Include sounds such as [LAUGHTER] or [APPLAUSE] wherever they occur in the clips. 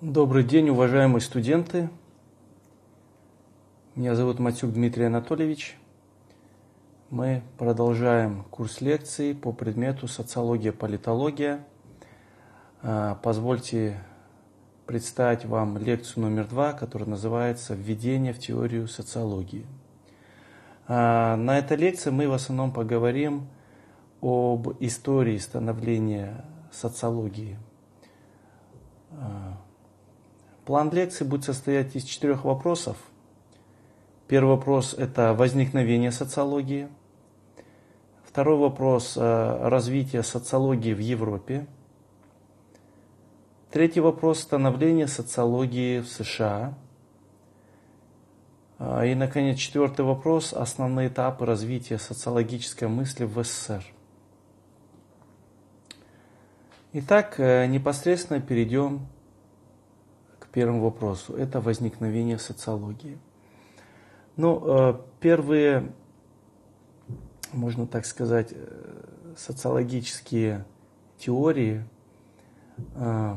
Добрый день, уважаемые студенты. Меня зовут Матюк Дмитрий Анатольевич. Мы продолжаем курс лекций по предмету социология-политология. А, позвольте представить вам лекцию номер два, которая называется «Введение в теорию социологии». А, на этой лекции мы в основном поговорим об истории становления социологии а, План лекции будет состоять из четырех вопросов. Первый вопрос – это возникновение социологии. Второй вопрос – развитие социологии в Европе. Третий вопрос – становление социологии в США. А, и, наконец, четвертый вопрос – основные этапы развития социологической мысли в СССР. Итак, э, непосредственно перейдем первому вопросу. Это возникновение социологии. Ну, э, первые, можно так сказать, э, социологические теории, э,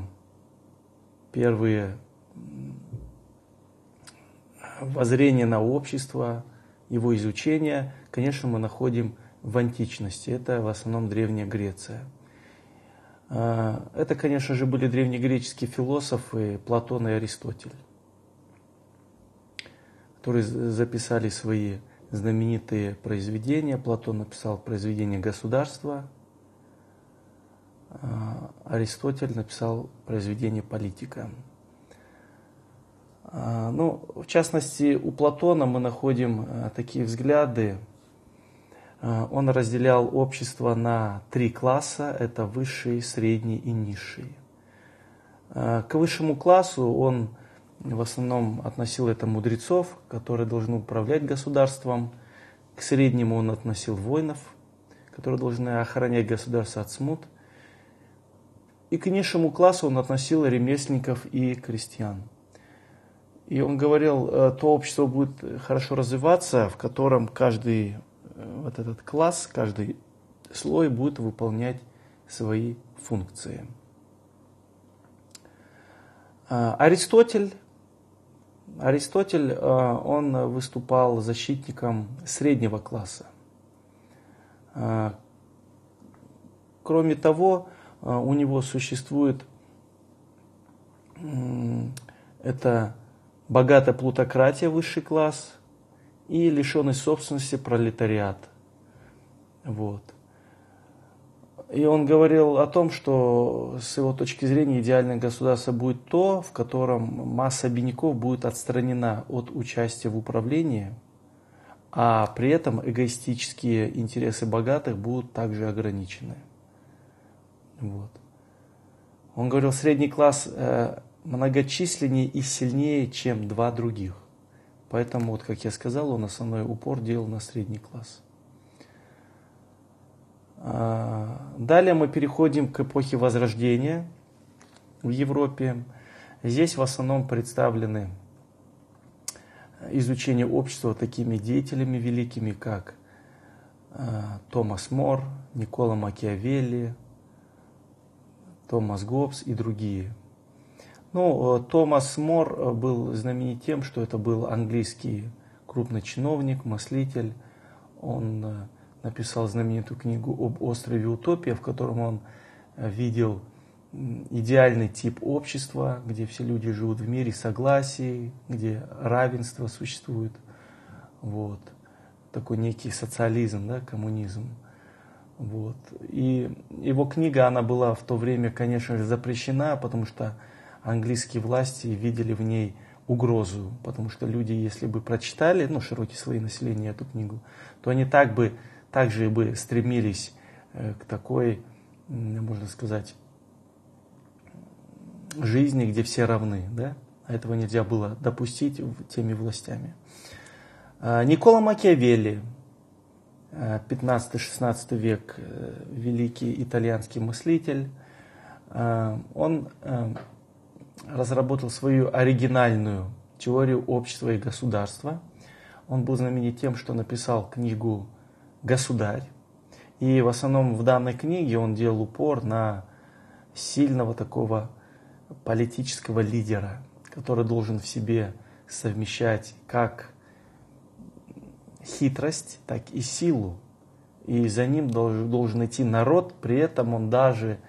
первые воззрения на общество, его изучение, конечно, мы находим в античности. Это в основном Древняя Греция – это, конечно же, были древнегреческие философы Платон и Аристотель, которые записали свои знаменитые произведения. Платон написал произведение «Государство», а, Аристотель написал произведение «Политика». А, ну, в частности, у Платона мы находим такие взгляды, он разделял общество на три класса. Это высший, средний и низший. Э, к высшему классу он в основном относил это мудрецов, которые должны управлять государством. К среднему он относил воинов, которые должны охранять государство от смут. И к низшему классу он относил ремесленников и крестьян. И он говорил, э, то общество будет хорошо развиваться, в котором каждый вот этот класс, каждый слой будет выполнять свои функции. А, Аристотель, Аристотель, а, он выступал защитником среднего класса. А, кроме того, у него существует это богатая плутократия, высший класс – и лишенный собственности пролетариат. Вот. И он говорил о том, что с его точки зрения идеальное государство будет то, в котором масса бедняков будет отстранена от участия в управлении, а при этом эгоистические интересы богатых будут также ограничены. Вот. Он говорил, средний класс э, многочисленнее и сильнее, чем два других. Поэтому, вот, как я сказал, он основной упор делал на средний класс. А, далее мы переходим к эпохе Возрождения в Европе. Здесь в основном представлены изучение общества такими деятелями великими, как а, Томас Мор, Никола Макиавелли, Томас Гоббс и другие – ну, э, Томас Мор э, был знаменит тем, что это был английский крупный чиновник, мыслитель. Он э, написал знаменитую книгу об острове Утопия, в котором он видел идеальный тип общества, где все люди живут в мире согласии, где равенство существует. Вот. Такой некий социализм, да, коммунизм. Вот. И его книга, она была в то время, конечно же, запрещена, потому что английские власти видели в ней угрозу, потому что люди, если бы прочитали, ну, широкие слои населения эту книгу, то они так бы, также бы стремились э, к такой, можно сказать, жизни, где все равны, да? А этого нельзя было допустить теми властями. А, Никола Макиавелли, 15-16 э, век, э, великий итальянский мыслитель, он разработал свою оригинальную теорию общества и государства. Он был знаменит тем, что написал книгу «Государь». И в основном в данной книге он делал упор на сильного такого политического лидера, который должен в себе совмещать как хитрость, так и силу. И за ним должен, должен идти народ, при этом он даже,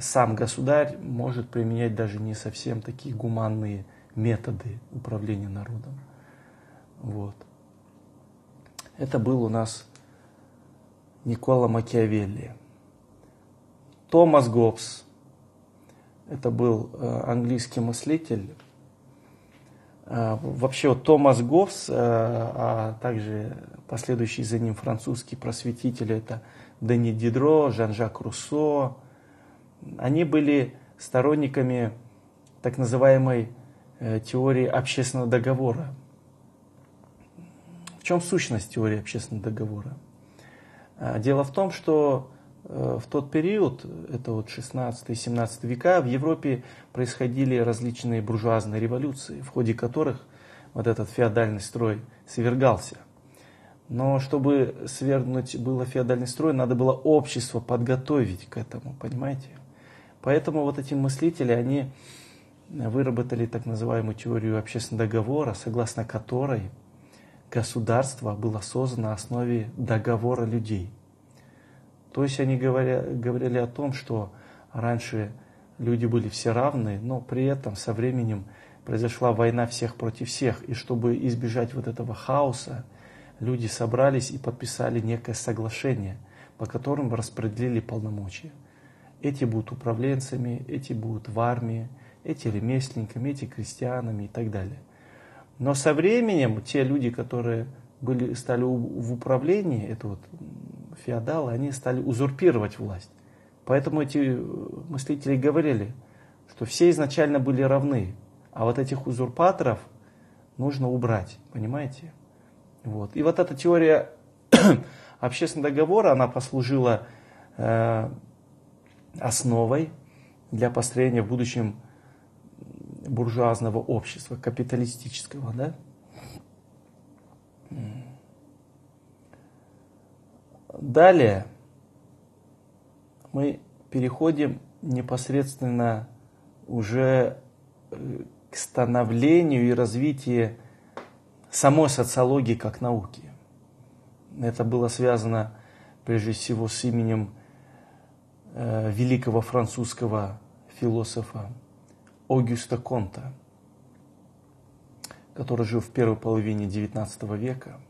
сам государь, может применять даже не совсем такие гуманные методы управления народом. Вот. Это был у нас Никола Макиавелли. Томас Гоббс. Это был э, английский мыслитель. Э, вообще Томас Гоббс, э, а также последующий за ним французский просветитель, это Дени Дидро, Жан-Жак Руссо. Они были сторонниками так называемой теории общественного договора. В чем сущность теории общественного договора? Дело в том, что Э, в тот период, это вот 16-17 века, в Европе происходили различные буржуазные революции, в ходе которых вот этот феодальный строй свергался. Но чтобы свергнуть было феодальный строй, надо было общество подготовить к этому, понимаете? Поэтому вот эти мыслители, они выработали так называемую теорию общественного договора, согласно которой государство было создано на основе договора людей – то есть они говоря, говорили о том, что раньше люди были все равны, но при этом со временем произошла война всех против всех. И чтобы избежать вот этого хаоса, люди собрались и подписали некое соглашение, по которым распределили полномочия. Эти будут управленцами, эти будут в армии, эти ремесленниками, эти крестьянами и так далее. Но со временем те люди, которые были, стали в управлении, это вот феодалы, они стали узурпировать власть. Поэтому эти э, мыслители говорили, что все изначально были равны, а вот этих узурпаторов нужно убрать, понимаете? Вот. И вот эта теория [CLEARS THROAT] общественного договора, она послужила э, основой для построения в будущем буржуазного общества, капиталистического, да? Далее мы переходим непосредственно уже э, к становлению и развитию самой социологии как науки. Это было связано прежде всего с именем э, великого французского философа Огюста Конта, который жил в первой половине XIX века –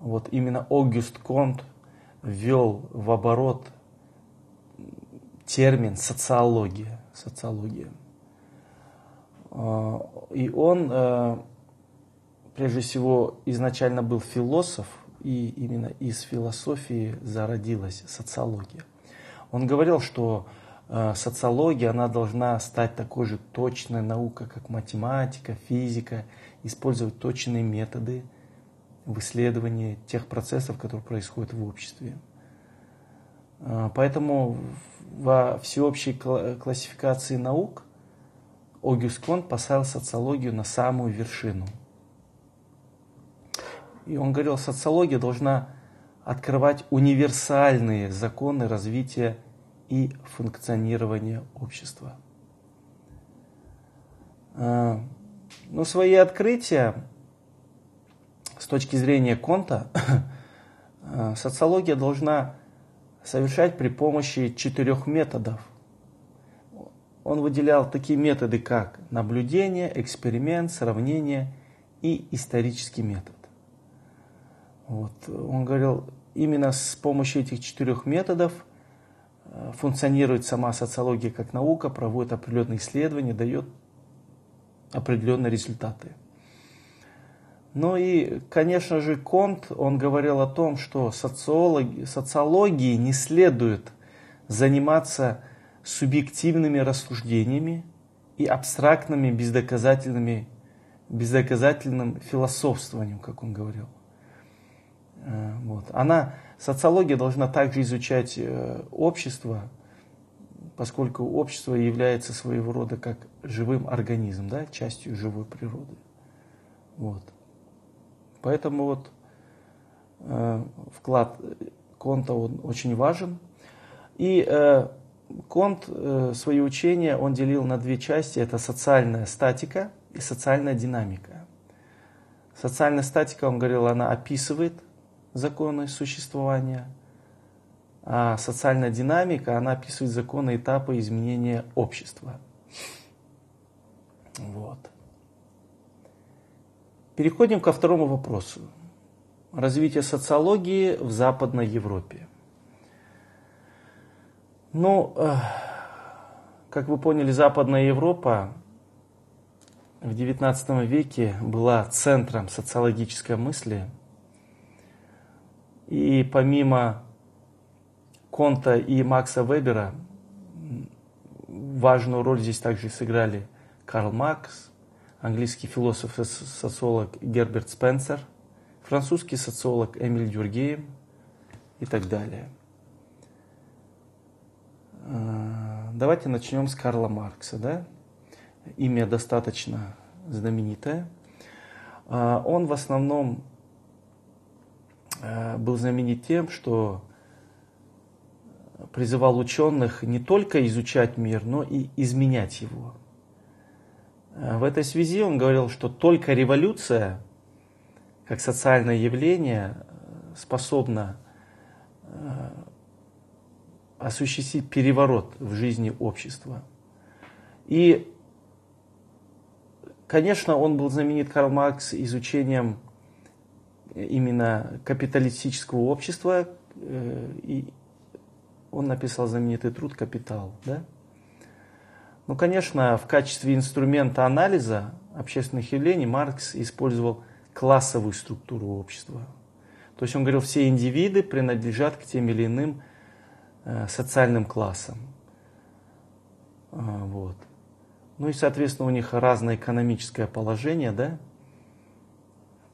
вот именно Огюст Конт ввел в оборот термин социология. социология. А, и он, э, прежде всего, изначально был философ, и именно из философии зародилась социология. Он говорил, что э, социология, она должна стать такой же точной наукой, как математика, физика, использовать точные методы – в исследовании тех процессов, которые происходят в обществе. А, поэтому во всеобщей классификации наук Огюст Конт поставил социологию на самую вершину. И он говорил, социология должна открывать универсальные законы развития и функционирования общества. А, Но ну, свои открытия с точки зрения Конта, э, социология должна совершать при помощи четырех методов. Он выделял такие методы, как наблюдение, эксперимент, сравнение и исторический метод. Вот. Он говорил, именно с помощью этих четырех методов э, функционирует сама социология как наука, проводит определенные исследования, дает определенные результаты. Ну и, конечно же, Конт, он говорил о том, что социологи, социологии не следует заниматься субъективными рассуждениями и абстрактными бездоказательными, бездоказательным философствованием, как он говорил. Э, вот. Она, социология должна также изучать э, общество, поскольку общество является своего рода как живым организмом, да, частью живой природы. Вот. Поэтому вот э, вклад Конта он очень важен. И э, Конт э, свое учение он делил на две части. Это социальная статика и социальная динамика. Социальная статика, он говорил, она описывает законы существования, а социальная динамика, она описывает законы этапы изменения общества. Вот. Переходим ко второму вопросу. Развитие социологии в Западной Европе. Ну, как вы поняли, Западная Европа в XIX веке была центром социологической мысли. И помимо Конта и Макса Вебера, важную роль здесь также сыграли Карл Маркс, английский философ и социолог Герберт Спенсер, французский социолог Эмиль Дюргейм и так далее. Э, давайте начнем с Карла Маркса. Да? Имя достаточно знаменитое. Э, он в основном был знаменит тем, что призывал ученых не только изучать мир, но и изменять его. В этой связи он говорил, что только революция, как социальное явление, способна осуществить переворот в жизни общества. И, конечно, он был знаменит, Карл Маркс, изучением именно капиталистического общества, э, и он написал знаменитый труд «Капитал». Да? Ну, конечно, в качестве инструмента анализа общественных явлений Маркс использовал классовую структуру общества. То есть он говорил, все индивиды принадлежат к тем или иным Э, социальным классом. А, вот. Ну и, соответственно, у них разное экономическое положение, да,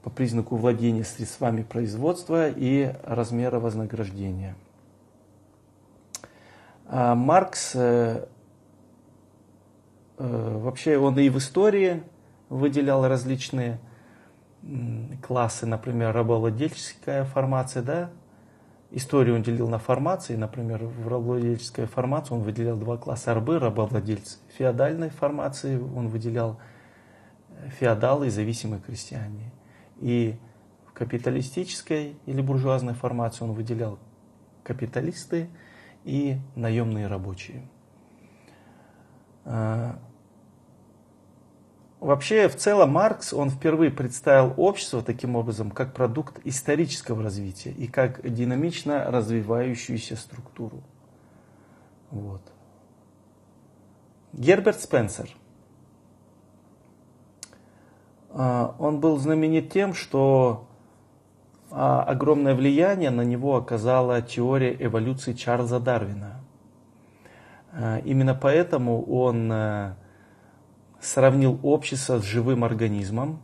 по признаку владения средствами производства и размера вознаграждения. А Маркс э, э, вообще он и в истории выделял различные классы, например, рабовладельческая формация, да, Историю он делил на формации, например, в рабовладельческой формации он выделял два класса рабы, рабовладельцы. В феодальной формации он выделял э, феодалы и зависимые крестьяне. И в капиталистической или буржуазной формации он выделял капиталисты и наемные рабочие. А, Вообще, в целом, Маркс, он впервые представил общество таким образом, как продукт исторического развития и как динамично развивающуюся структуру. Вот. Герберт Спенсер. А, он был знаменит тем, что а, огромное влияние на него оказала теория эволюции Чарльза Дарвина. А, именно поэтому он э, сравнил общество с живым организмом,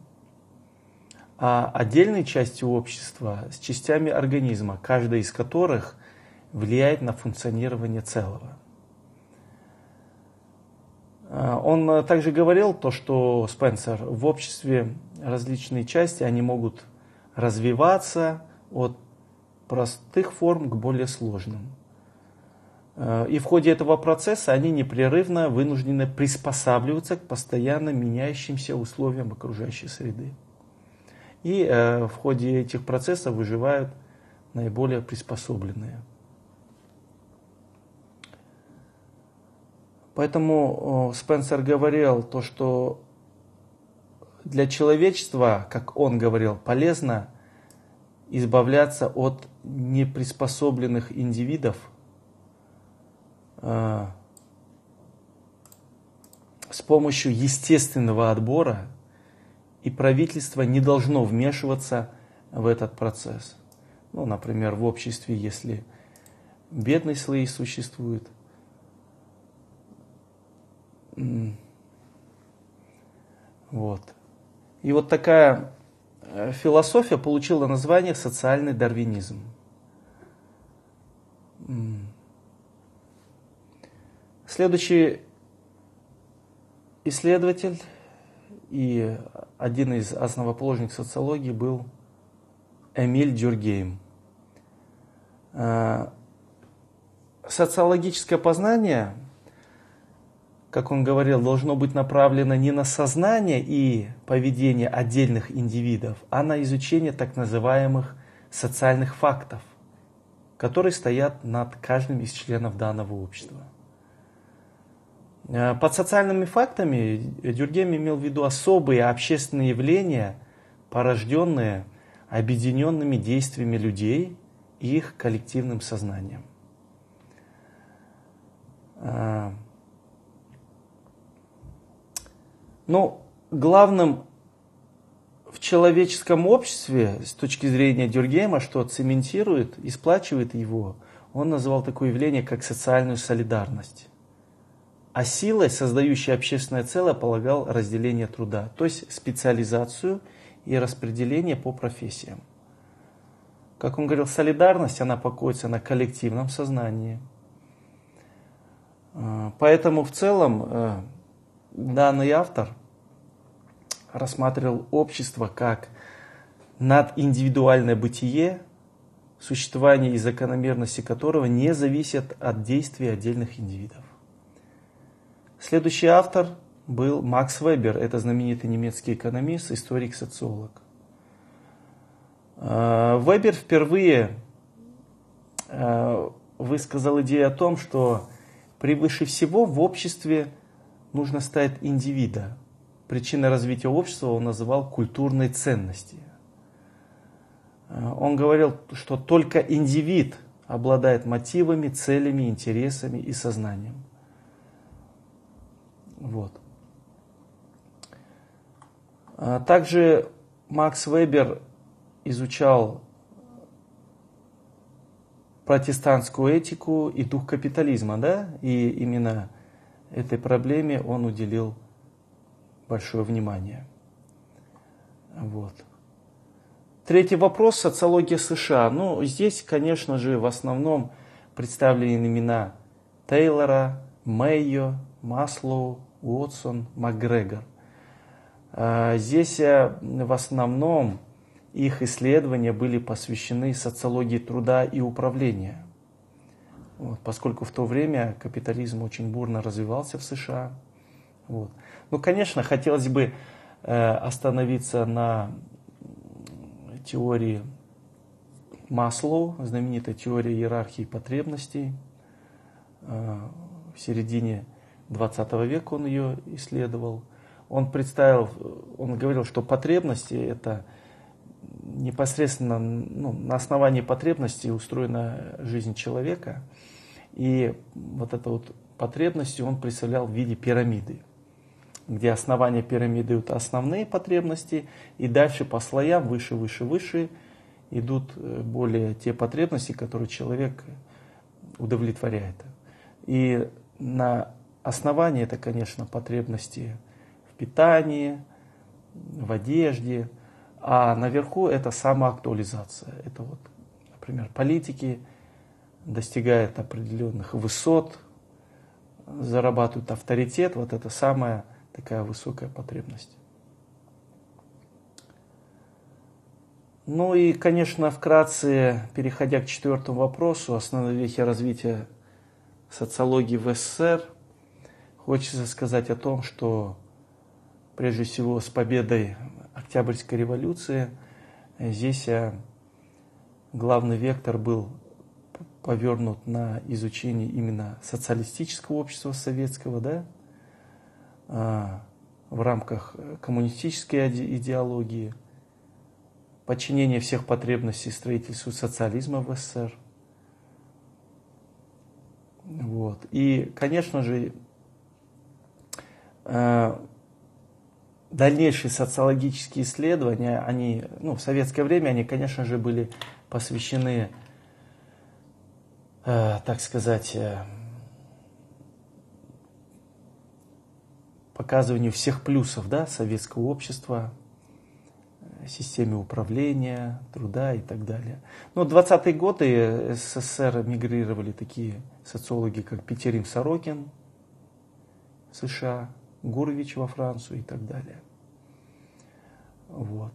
а отдельные части общества с частями организма, каждая из которых влияет на функционирование целого. А, он также говорил то, что Спенсер в обществе различные части, они могут развиваться от простых форм к более сложным. Э, и в ходе этого процесса они непрерывно вынуждены приспосабливаться к постоянно меняющимся условиям окружающей среды. И э, в ходе этих процессов выживают наиболее приспособленные. Поэтому Спенсер говорил то, что для человечества, как он говорил, полезно избавляться от неприспособленных индивидов – а, с помощью естественного отбора, и правительство не должно вмешиваться в этот процесс. Ну, например, в обществе, если бедные слои существуют, вот. И вот такая э, философия получила название социальный дарвинизм. Следующий исследователь и один из основоположников социологии был Эмиль Дюргейм. А, социологическое познание, как он говорил, должно быть направлено не на сознание и поведение отдельных индивидов, а на изучение так называемых социальных фактов, которые стоят над каждым из членов данного общества. Э, под социальными фактами Дюргем имел в виду особые общественные явления, порожденные объединенными действиями людей и их коллективным сознанием. Э, ну, главным в человеческом обществе, с точки зрения Дюргейма, что цементирует и сплачивает его, он называл такое явление, как социальную солидарность. А силой, создающей общественное целое, полагал разделение труда, то есть специализацию и распределение по профессиям. Как он говорил, солидарность, она покоится на коллективном сознании. А, поэтому в целом э, данный автор рассматривал общество как надиндивидуальное бытие, существование и закономерности которого не зависят от действий отдельных индивидов. Следующий автор был Макс Вебер, это знаменитый немецкий экономист, историк, социолог. А, Вебер впервые а, высказал идею о том, что превыше всего в обществе нужно ставить индивида. Причиной развития общества он называл культурной ценности. А, он говорил, что только индивид обладает мотивами, целями, интересами и сознанием. Вот. А также Макс Вебер изучал протестантскую этику и дух капитализма, да, и именно этой проблеме он уделил большое внимание. Вот. Третий вопрос – социология США. Ну, здесь, конечно же, в основном представлены имена Тейлора, Мэйо, Маслоу, Уотсон, Макгрегор. А, здесь э, в основном их исследования были посвящены социологии труда и управления, вот, поскольку в то время капитализм очень бурно развивался в США. Вот. Ну, конечно, хотелось бы э, остановиться на теории Маслоу, знаменитой теории иерархии потребностей. Э, в середине 20 века он ее исследовал. Он представил, он говорил, что потребности это непосредственно ну, на основании потребностей устроена жизнь человека. И вот эту вот потребности он представлял в виде пирамиды, где основание пирамиды это основные потребности, и дальше по слоям, выше, выше, выше идут э, более те потребности, которые человек удовлетворяет. И на Основание это, конечно, потребности в питании, в одежде, а наверху это самоактуализация. Это вот, например, политики достигают определенных высот, зарабатывают авторитет, вот это самая такая высокая потребность. Ну и, конечно, вкратце, переходя к четвертому вопросу, основные вехи развития социологии в СССР – Хочется сказать о том, что прежде всего с победой Октябрьской революции здесь главный вектор был повернут на изучение именно социалистического общества советского, да, а, в рамках коммунистической идеологии, подчинение всех потребностей строительству социализма в СССР. Вот. И, конечно же, Э, дальнейшие социологические исследования, они, ну, в советское время, они, конечно же, были посвящены, э, так сказать, э, показыванию всех плюсов да, советского общества, системе управления, труда и так далее. Но в 20-е годы СССР мигрировали такие социологи, как Петерим Сорокин, США, Гурвич во Францию и так далее. Вот.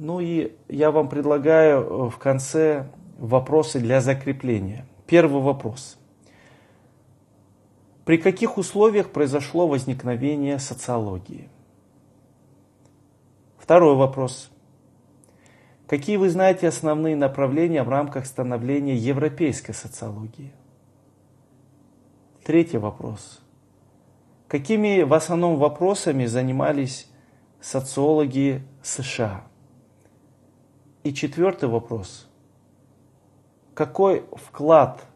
Ну и я вам предлагаю э, в конце вопросы для закрепления. Первый вопрос. При каких условиях произошло возникновение социологии? Второй вопрос. Какие вы знаете основные направления в рамках становления европейской социологии? Третий вопрос. Какими в основном вопросами занимались социологи США? И четвертый вопрос. Какой вклад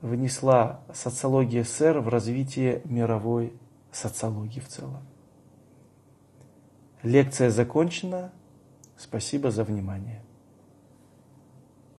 внесла социология СССР в развитие мировой социологии в целом? Лекция закончена. Спасибо за внимание.